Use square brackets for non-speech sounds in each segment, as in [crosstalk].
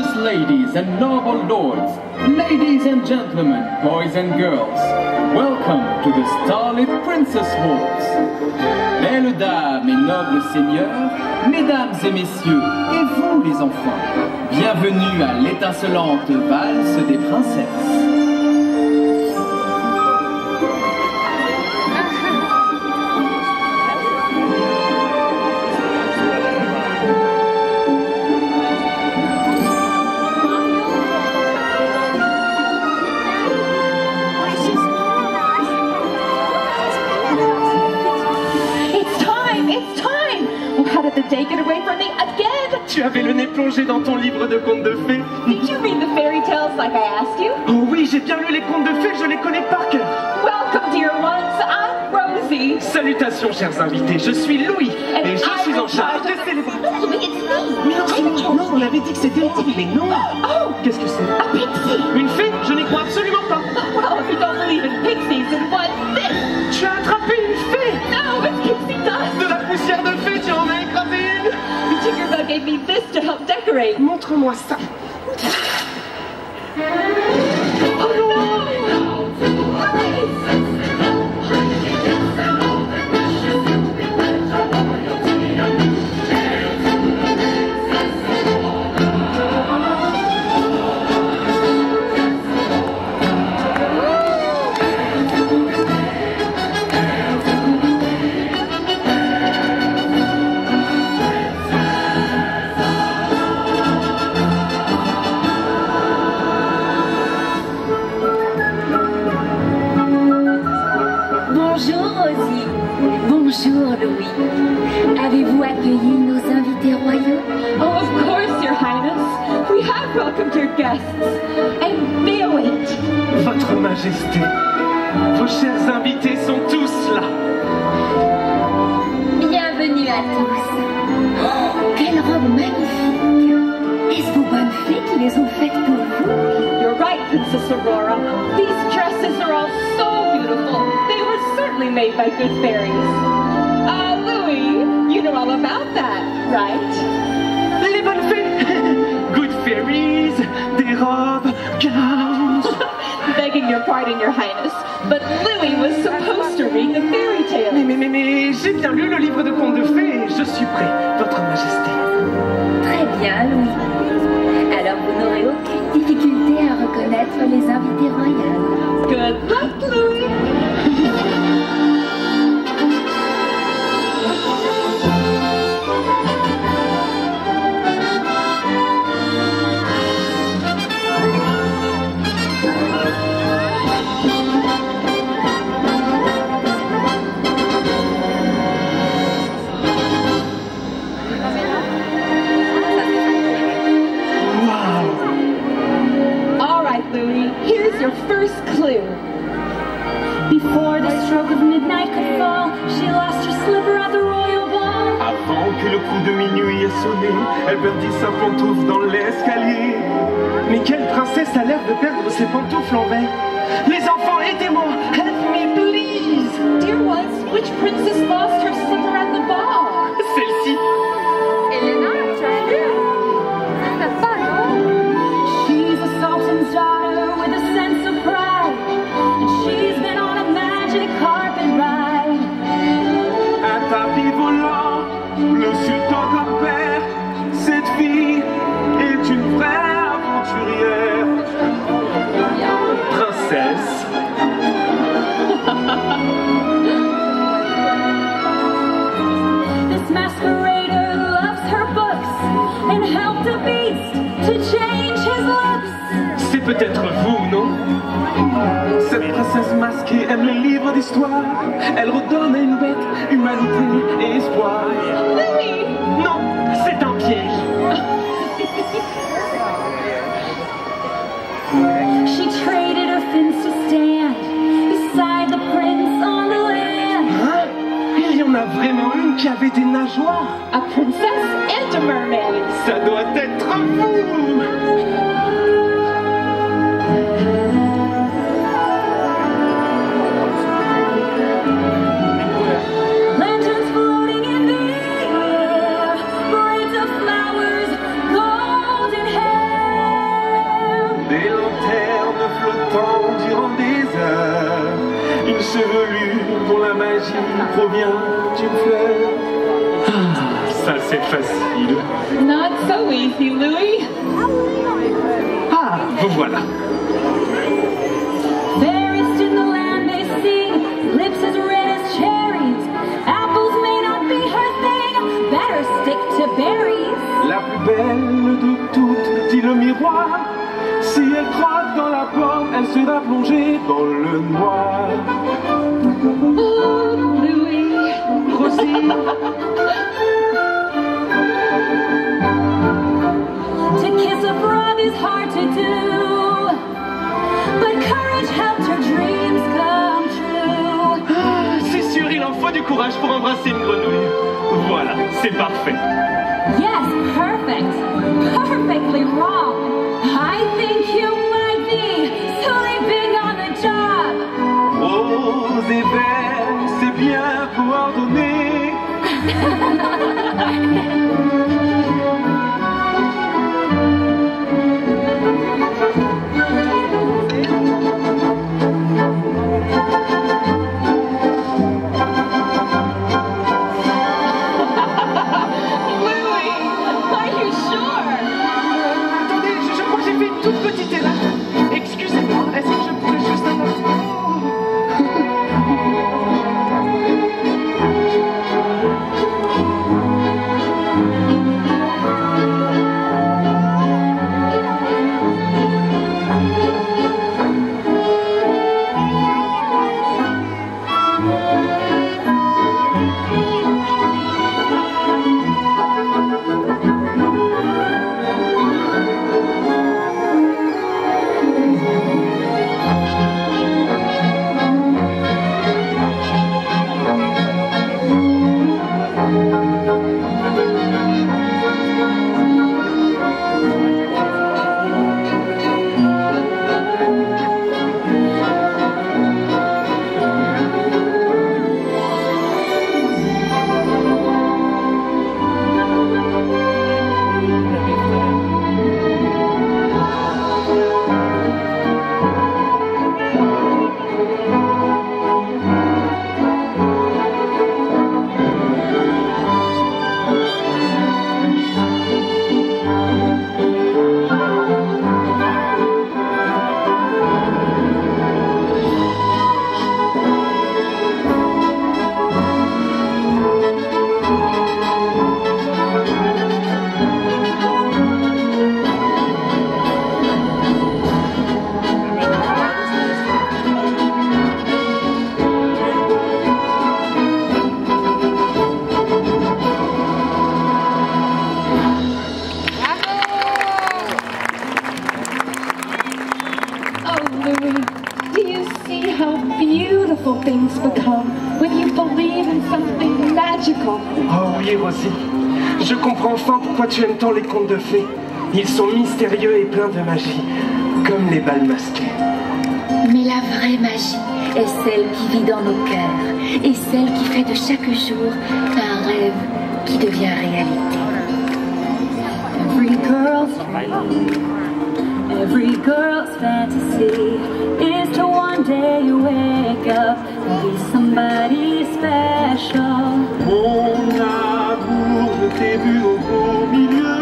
ladies and noble lords, ladies and gentlemen, boys and girls, welcome to the starlit princess et nobles seigneurs, mesdames et messieurs, et vous les enfants, bienvenue à l'étincelante valse des princesses. Oh, day get away from me again? Tu avais le nez plongé dans ton livre de contes de fées. Did you read the fairy tales like I asked you? Oh oui, j'ai bien lu les contes de fées, je les connais par cœur. Welcome, dear ones. I'm Rosie. Salutations, chers invités, je suis Louis et je suis en charge de célébrer. Mais non, non, non, on avait dit que c'était moi. Mais non Oh, Qu'est-ce que c'est? A pixie! Une fée? Je n'y crois absolument pas. [laughs] Well, if you don't believe in pixies, then what's this? Tu as attrapé une fée No, it's pixie dust! De la poussière de fée, tu en as écrasé Montre-moi ça. Princess Aurora. These dresses are all so beautiful. They were certainly made by good fairies. Uh, Louis, you know all about that, right? Les bonnes fées [laughs] Good fairies, des robes, gowns. [laughs] Begging your pardon, Your Highness, but Louis was supposed to read the fairy Mais, tale. mais, mais, mais, j'ai bien lu le livre de contes de fées et je suis prêt, Votre Majesté. Très bien Louis. Alors vous n'aurez aucune reconnaître les invités. Good quelle princesse a l'air de perdre ses pantoufles en verre? Les enfants, aidez-moi! Help me, please! Dear ones, which princess humanité et espoir. Louis! Non, c'est un piège. She traded her fins to stand beside the prince on the land. Hein? Il y en a vraiment une qui avait des nageoires. A princess and a mermaid. Ça doit être vous dans la pomme, elle sera plongée dans le noir. Oh, Louis. Rosie, To kiss a frog is hard to do, but courage helped her dreams come true. ah, c'est sûr, il en faut du courage pour embrasser une grenouille. Voilà, c'est parfait. Bien coordonné. Louis, pourquoi tu aimes tant les contes de fées? Ils sont mystérieux et pleins de magie, comme les balles masquées. Mais la vraie magie est celle qui vit dans nos cœurs et celle qui fait de chaque jour un rêve qui devient réalité. Every girl's every girl's fantasy is to one day wake up and be somebody special. Amour, vu au beau milieu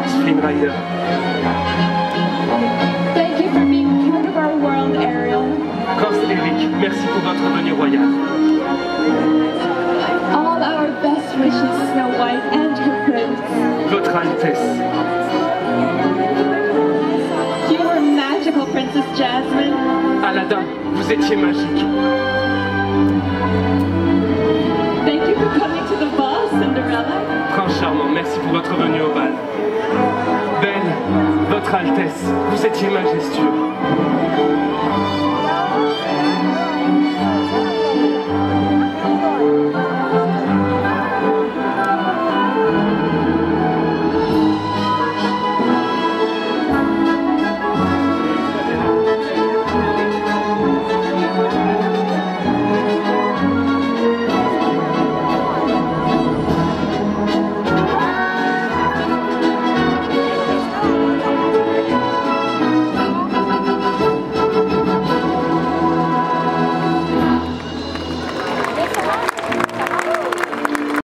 présence, Flynn Rider. Thank you for being part of our world, Ariel. Eric, merci pour votre venue royale. All our best wishes, Snow White and her prince. Votre Altesse, You were magical, Princess Jasmine. Aladdin, vous étiez magique. Thank you for coming to the ball, Cinderella. Prince charmant, merci pour votre venue au bal. Votre Altesse, vous étiez majestueux.